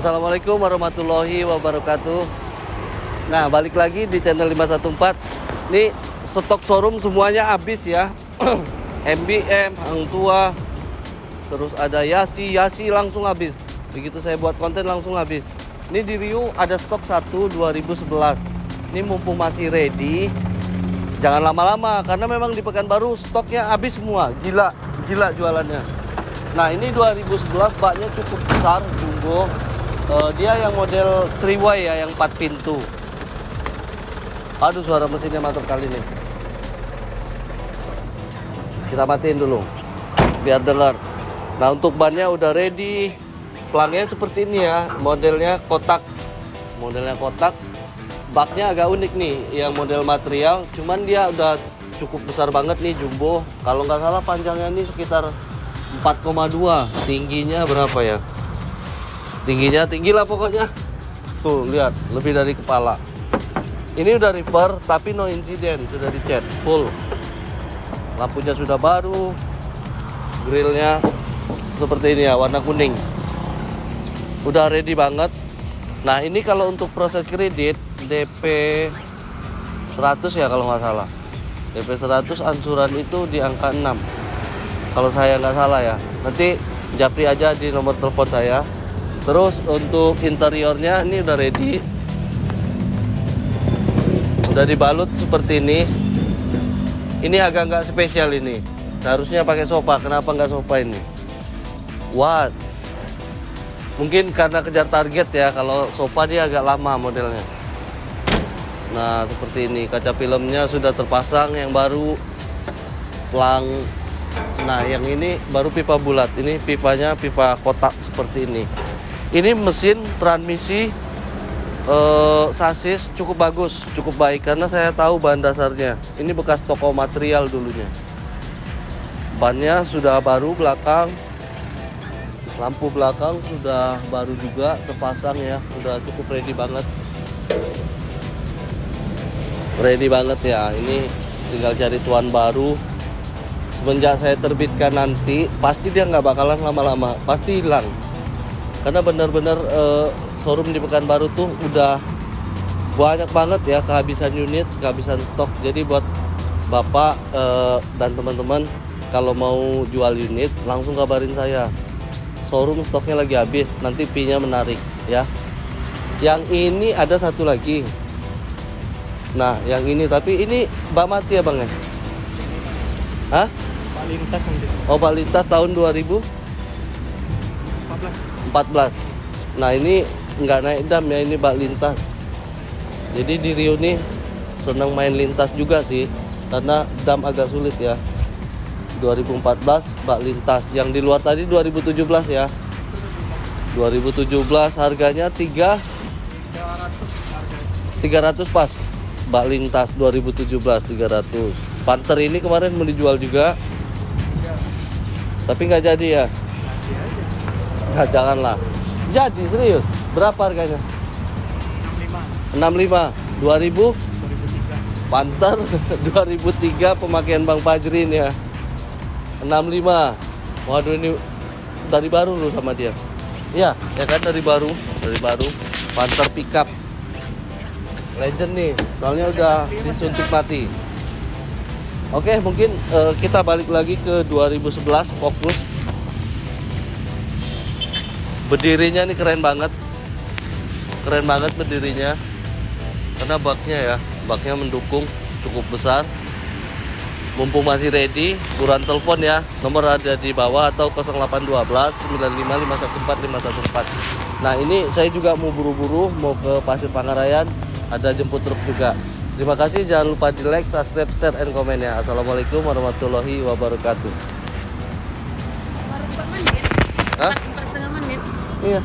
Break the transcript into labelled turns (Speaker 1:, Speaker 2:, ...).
Speaker 1: Assalamualaikum warahmatullahi wabarakatuh. Nah, balik lagi di channel 514. Nih, stok showroom semuanya habis ya. MBM, Hang Tua, terus ada Yasi, Yasi langsung habis. Begitu saya buat konten langsung habis. Ini di Rio ada stok 1 2011. Ini mumpung masih ready. Jangan lama-lama karena memang di Pekanbaru stoknya habis semua. Gila, gila jualannya. Nah, ini 2011 baknya cukup besar, jumbo. Eh, dia yang model 3Y ya, yang 4 pintu. Aduh, suara mesinnya mantap kali nih. Kita matiin dulu, biar dengar. Nah, untuk bannya udah ready. Pelangnya seperti ini ya, modelnya kotak. Modelnya kotak. Baknya agak unik nih, yang model material. Cuman dia udah cukup besar banget nih, jumbo. Kalau nggak salah panjangnya ini sekitar 4,2. Tingginya berapa ya? Tingginya tinggi lah pokoknya. Tuh, lihat, lebih dari kepala. Ini udah repair, tapi no insiden, sudah dicat full. Lampunya sudah baru, grillnya seperti ini ya, warna kuning. Udah ready banget. Nah ini kalau untuk proses kredit DP 100 ya kalau nggak salah. DP 100 ansuran itu di angka 6. Kalau saya nggak salah ya. Nanti japri aja di nomor telepon saya. Terus untuk interiornya ini udah ready. Udah dibalut seperti ini. Ini agak nggak spesial ini. Seharusnya pakai sofa. Kenapa nggak sofa ini? What? Mungkin karena kejar target ya. Kalau sofa dia agak lama modelnya. Nah seperti ini. Kaca filmnya sudah terpasang yang baru. Pelang. Nah yang ini baru pipa bulat. Ini pipanya pipa kotak seperti ini. Ini mesin transmisi eh, sasis cukup bagus, cukup baik karena saya tahu bahan dasarnya. Ini bekas toko material dulunya. Bannya sudah baru belakang, lampu belakang sudah baru juga terpasang ya, sudah cukup ready banget. Ready banget ya. Ini tinggal cari tuan baru. Semenjak saya terbitkan nanti, pasti dia nggak bakalan lama-lama, pasti hilang karena benar-benar eh, showroom di Pekanbaru tuh udah banyak banget ya kehabisan unit, kehabisan stok. Jadi buat bapak eh, dan teman-teman kalau mau jual unit langsung kabarin saya. Showroom stoknya lagi habis, nanti fee-nya menarik ya. Yang ini ada satu lagi. Nah, yang ini tapi ini bak mati ya bang ya? Hah?
Speaker 2: Pak Lintas nanti
Speaker 1: Oh Pak Lintas tahun 2000?
Speaker 2: 14
Speaker 1: 14 nah ini nggak naik dam ya ini bak lintas. Jadi di Rio nih senang main lintas juga sih karena dam agak sulit ya. 2014 bak lintas. Yang di luar tadi 2017 ya. 2017 harganya 3
Speaker 2: 300 harga
Speaker 1: 300 pas bak lintas 2017 300 Panther ini kemarin mau dijual juga. Tapi nggak jadi ya Nah, janganlah. Jadi serius. Berapa harganya?
Speaker 2: 65
Speaker 1: 65. 2000
Speaker 2: 2003
Speaker 1: Panther 2003 pemakaian Bang Fajrin ya. 65. Waduh ini dari baru lu sama dia. Iya, ya kan dari baru, dari baru. Panther pickup. Legend nih, soalnya udah disuntik mati. Oke, mungkin eh, kita balik lagi ke 2011 fokus berdirinya nih keren banget. Keren banget berdirinya. Karena baknya ya baknya mendukung cukup besar. Mumpung masih ready kurang telepon ya. Nomor ada di bawah atau 0812 95 514 nah ini saya juga mau buru-buru mau ke Pasir Pangarayan. Ada jemput truk juga. Terima kasih. Jangan lupa di like subscribe share and komen ya. Assalamualaikum warahmatullahi wabarakatuh.
Speaker 3: Baru 4 menit
Speaker 1: Hah?
Speaker 3: 没
Speaker 1: 有